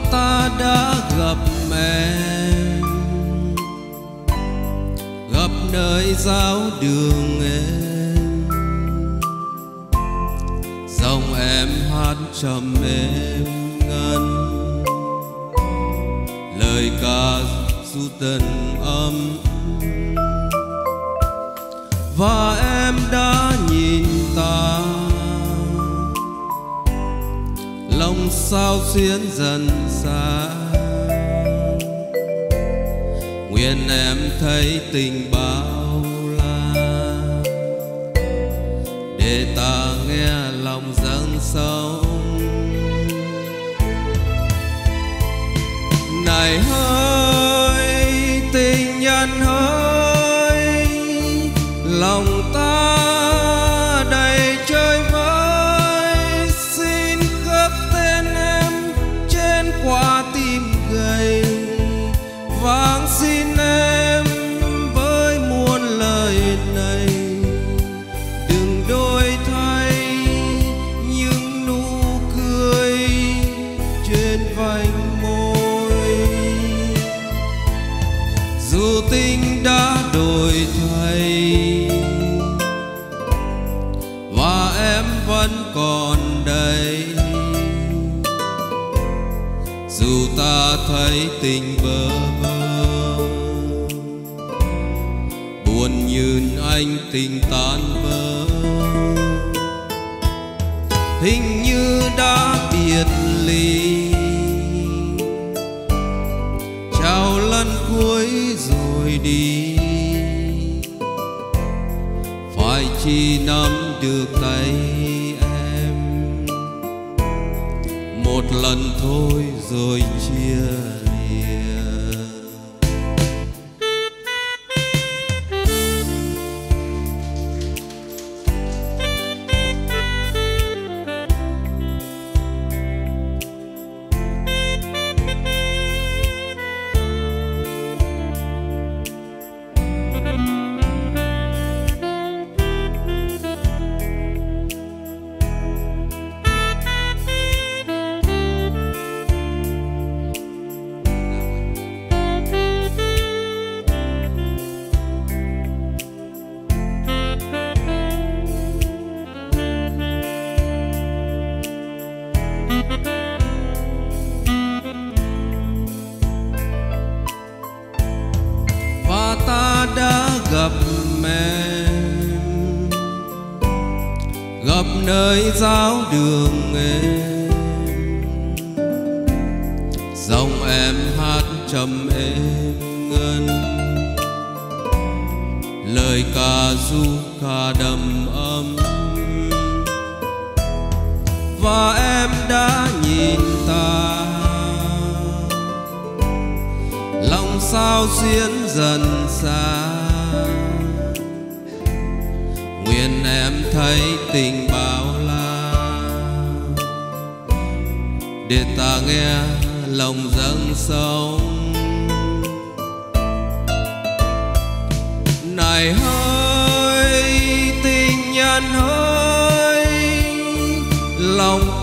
ta đã gặp em gặp nơi giáo đường em. Dòng em hát trầm êm ngân. Lời ca du tần âm. Và em đã nhìn ta. Lòng sao xuyến dần xa? Nguyện em thấy tình bao la. Để ta nghe lòng dâng sâu này hơn này. Đừng đổi thay những nụ cười trên vành môi. Dù tình đã đổi thay, và em vẫn còn đây. Dù ta thấy tình bơ vơ buồn nhìn anh tình tan vỡ. Hình như đã biệt ly. Chào lần cuối rồi đi. Phải chi nắm được tay em. Một lần thôi rồi chia lìa. Ta đã gặp em gặp nơi giáo đường em dòng em hát trầm êm ngân. Lời ca du ca đầm ấm. Và em đã sao diễn dần xa. Nguyện em thấy tình bao la. Để ta nghe lòng dâng sâu này hỡi, tình nhân hỡi, lòng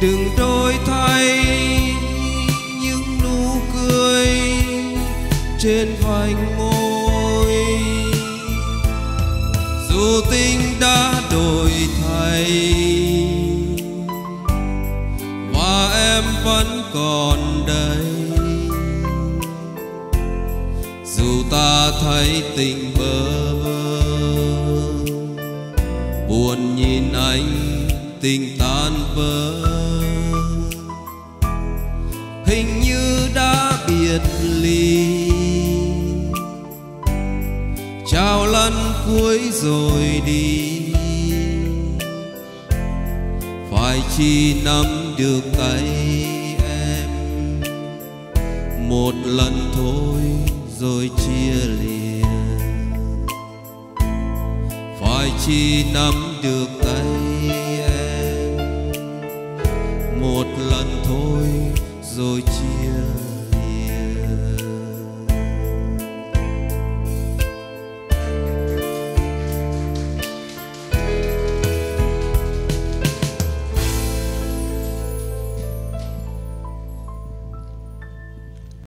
đừng đổi thay những nụ cười trên vành môi. Dù tình đã đổi thay và em vẫn còn đây. Dù ta thấy tình bơ vơ, buồn nhìn anh tình tan vỡ. Biệt ly. Chào lần cuối rồi đi. Phải chi nắm được tay em. Một lần thôi rồi chia lìa phải chi nắm được tay em. Một lần thôi rồi chia